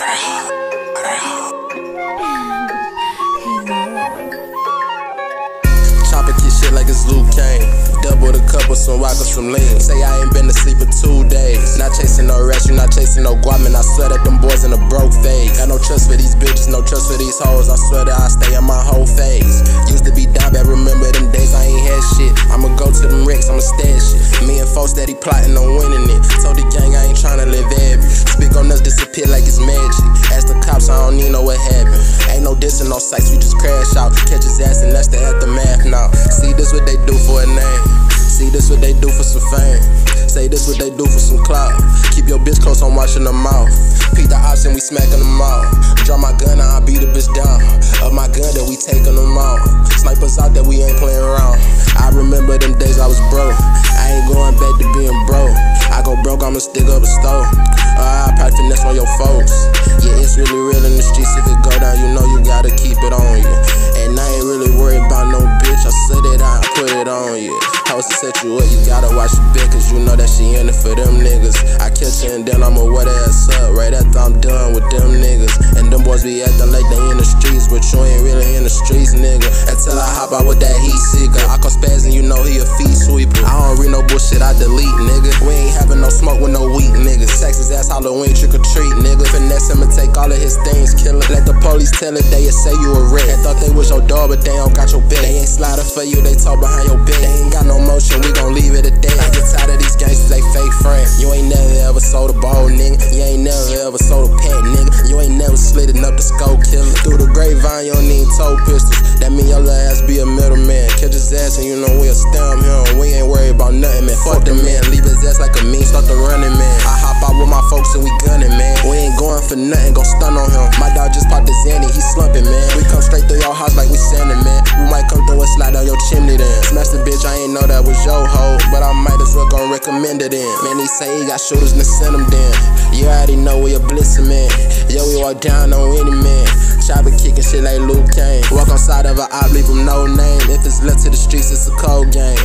Chopper this shit like it's Liu Kang. Double the cup some rockers from lean. Say I ain't been to sleep for two days. Not chasing no rest, you not chasing no guam, and I swear that them boys in a broke phase. Got no trust for these bitches, no trust for these hoes. I swear that I stay in my whole phase. Folks steady plotting on winning it. Told the gang I ain't trying to live average. Speak on us, disappear like it's magic. Ask the cops, I don't need know what happened. Ain't no dissing, no sights, we just crash out. Catch his ass, and that's the aftermath now. See, this what they do for a name. See, this what they do for some fame. Say this what they do for some clout. Keep your bitch close, I'm watching her mouth. Peep the ops and we smacking them out. Draw my gun, I beat the bitch down. Up my gun, that we taking them out. Snipers out that we ain't playing around. I remember them days I was broke. I ain't going back to being broke. I go broke, I'ma stick up a stove. Uh, I probably finesse on your folks. Yeah, it's really real in the streets. If it go down, you know you gotta keep it on you. And I ain't really worried about no bitch. I said it, I put it on you. House to set you up, you gotta watch your back, cause you know that she in it for them niggas. I catch her and then I'ma that ass up right after I'm done with them niggas. And them boys be acting the streets, nigga. Until I hop out with that heat seeker. I call Spaz and you know he a feet sweeper. I don't read no bullshit, I delete, nigga. We ain't having no smoke with no weak niggas. Texas ass Halloween trick or treat, nigga. Finesse him and take all of his things, kill. Let the police tell it, they say you a red. Thought they was your dog, but they don't got your back. They ain't sliding for you, they talk behind your back. They ain't got no motion, we gon' leave it at that. I get tired of these gangsters, they fake friends. You ain't never ever sold a ball, nigga. You ain't never ever sold a slitting up the scope killer. Through the grapevine, you don't need toe pistols. That mean your ass be a middleman. Catch his ass and you know we'll stem him. We ain't worried about nothing, man. Fuck the man. Leave his ass like a mean, start the running, man. I hop out with my folks and we gunning, man. We ain't going for nothing, gon' stun on him. My dog just popped his Zanny, he slumping, man. We come straight through your house like we sending, man. We might come through a slide down your chimney then. Smash the bitch, I ain't know that was your hoe. But I might as well gon' recommend it in. Man, he say he got shooters and send them then. You already know we a blitzing, man. Yo, we walk down on any man. Chopping, kicking shit like Liu Kang. Walk on side of a op, leave him no name. If it's left to the streets, it's a cold game.